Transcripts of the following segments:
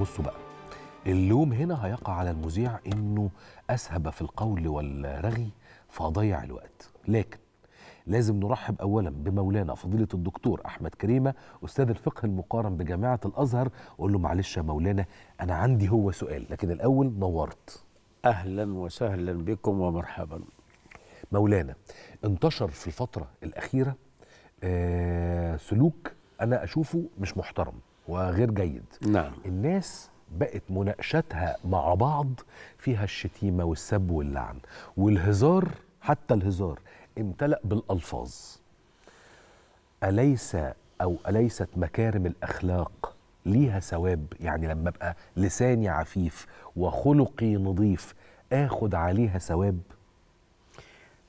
بصوا بقى اللوم هنا هيقع على المذيع إنه أسهب في القول والرغي فضيع الوقت. لكن لازم نرحب اولا بمولانا فضيلة الدكتور أحمد كريمة أستاذ الفقه المقارن بجامعة الأزهر واقول له معلش يا مولانا أنا عندي هو سؤال لكن الأول نورت. أهلا وسهلا بكم ومرحبا. مولانا انتشر في الفترة الأخيرة آه سلوك أنا أشوفه مش محترم. وغير جيد. نعم. الناس بقت مناقشاتها مع بعض فيها الشتيمة والسب واللعن. والهزار حتى الهزار امتلأ بالألفاظ. أليس أو أليست مكارم الأخلاق ليها ثواب؟ يعني لما أبقى لساني عفيف وخلقي نظيف آخد عليها ثواب؟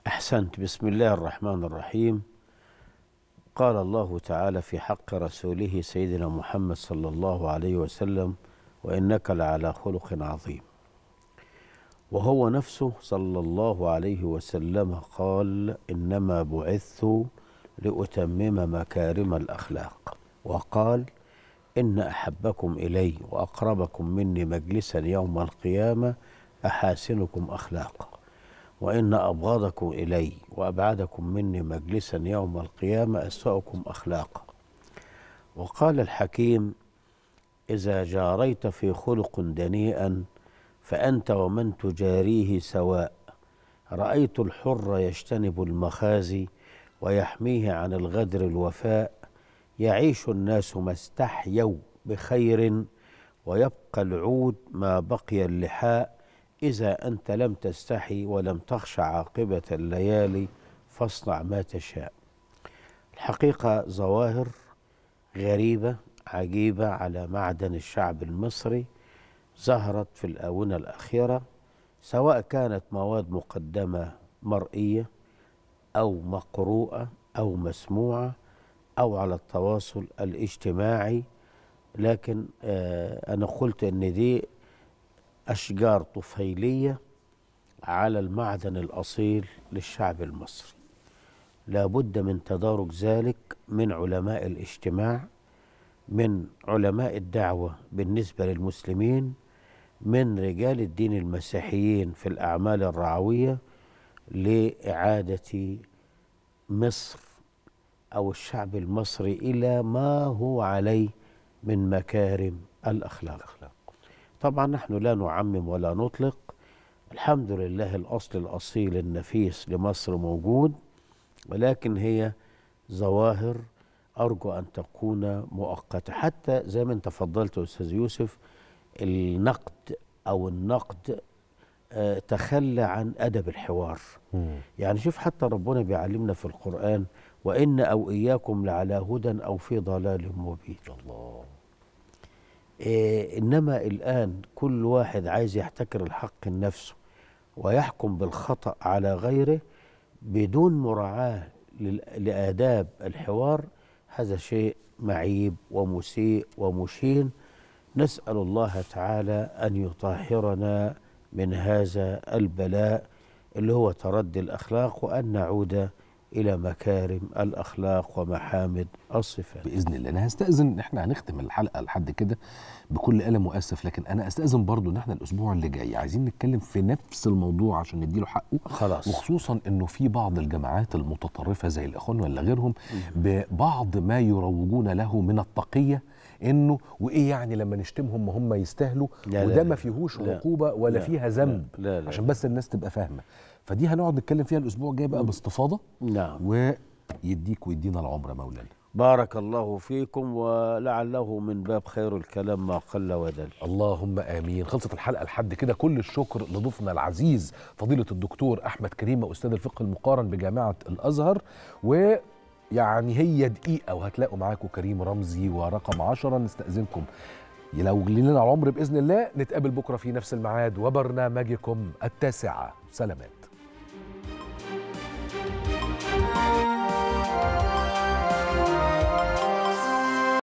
أحسنت. بسم الله الرحمن الرحيم. قال الله تعالى في حق رسوله سيدنا محمد صلى الله عليه وسلم وإنك لعلى خلق عظيم. وهو نفسه صلى الله عليه وسلم قال إنما بعثت لأتمم مكارم الأخلاق. وقال إن أحبكم إلي وأقربكم مني مجلسا يوم القيامة أحاسنكم أخلاقا. وإن أبغضكم إلي وأبعدكم مني مجلسا يوم القيامة أسوأكم أخلاقا. وقال الحكيم إذا جاريت في خلق دنيئا فأنت ومن تجاريه سواء. رأيت الحر يجتنب المخازي ويحميه عن الغدر الوفاء. يعيش الناس ما استحيوا بخير ويبقى العود ما بقي اللحاء. إذا أنت لم تستحي ولم تخش عاقبة الليالي فاصنع ما تشاء. الحقيقة ظواهر غريبة عجيبة على معدن الشعب المصري ظهرت في الآونة الأخيرة سواء كانت مواد مقدمة مرئية أو مقروءة أو مسموعة أو على التواصل الاجتماعي لكن آه أنا قلت أن دي أشجار طفيلية على المعدن الأصيل للشعب المصري. لابد من تدارك ذلك من علماء الاجتماع من علماء الدعوة بالنسبة للمسلمين من رجال الدين المسيحيين في الأعمال الرعوية لإعادة مصر أو الشعب المصري إلى ما هو عليه من مكارم الأخلاق. طبعا نحن لا نعمم ولا نطلق. الحمد لله الأصل الأصيل النفيس لمصر موجود ولكن هي ظواهر أرجو أن تكون مؤقتة. حتى زي ما أنت فضلت أستاذ يوسف النقد أو النقد آه تخلى عن أدب الحوار. مم. يعني شوف حتى ربنا بيعلمنا في القرآن وإن أو إياكم لعلى هدى أو في ضلال مبين. الله. إيه إنما الآن كل واحد عايز يحتكر الحق لنفسه ويحكم بالخطأ على غيره بدون مراعاة لآداب الحوار هذا شيء معيب ومسيء ومشين. نسأل الله تعالى أن يطهرنا من هذا البلاء اللي هو تردي الأخلاق وأن نعود إلى مكارم الأخلاق ومحامد الصفات. بإذن الله. أنا هستأذن ان إحنا هنختم الحلقة لحد كده بكل ألم مؤسف لكن أنا أستأذن برضو إن إحنا الأسبوع اللي جاي عايزين نتكلم في نفس الموضوع عشان نديله حقه. خلاص. وخصوصا إنه في بعض الجماعات المتطرفة زي الإخوان ولا غيرهم ببعض ما يروجون له من التقيه إنه وإيه يعني لما نشتمهم ما هم يستاهلوا؟ وده. ما فيهوش. عقوبه ولا لا. فيها ذنب. عشان بس الناس تبقى فاهمة. فدي هنقعد نتكلم فيها الأسبوع الجاي بقى باستفاضة. نعم. ويديك ويدينا العمر مولانا. بارك الله فيكم ولعله من باب خير الكلام ما قل ودل. اللهم آمين. خلصت الحلقة لحد كده. كل الشكر لضيفنا العزيز فضيلة الدكتور أحمد كريمه أستاذ الفقه المقارن بجامعة الأزهر. ويعني هي دقيقة وهتلاقوا معاكم كريم رمزي ورقم عشرة. نستأذنكم. لو لنا العمر بإذن الله نتقابل بكرة في نفس الميعاد وبرنامجكم التاسعه سلامات.